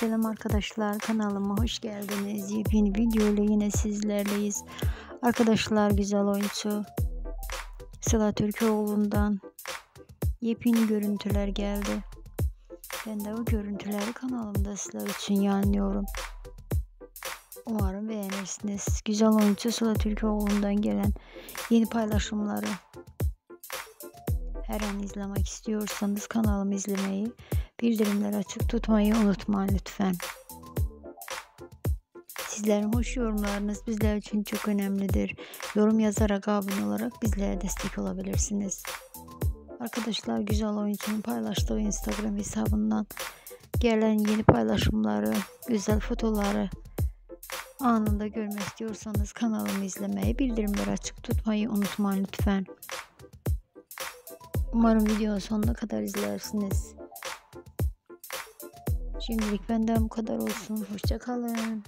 Selam arkadaşlar kanalıma hoş geldiniz. Yepyeni video ile yine sizlerleyiz. Arkadaşlar güzel oyuncu Sıla Türkoğlu'ndan yepyeni görüntüler geldi. Ben de o görüntüleri kanalımda sizler için yayınlıyorum. Umarım beğenirsiniz. Güzel oyuncu Sıla Türkoğlu'ndan gelen yeni paylaşımları her an izlemek istiyorsanız kanalımı izlemeyi, bildirimleri açık tutmayı unutmayın lütfen. Sizlerin hoş yorumlarınız bizler için çok önemlidir. Yorum yazarak abone olarak bizlere destek olabilirsiniz. Arkadaşlar güzel oyuncunun paylaştığı Instagram hesabından gelen yeni paylaşımları, güzel fotoları anında görmek istiyorsanız kanalımı izlemeyi, bildirimleri açık tutmayı unutmayın lütfen. Umarım videonun sonuna kadar izlersiniz. Şimdilik benden bu kadar olsun. Hoşçakalın.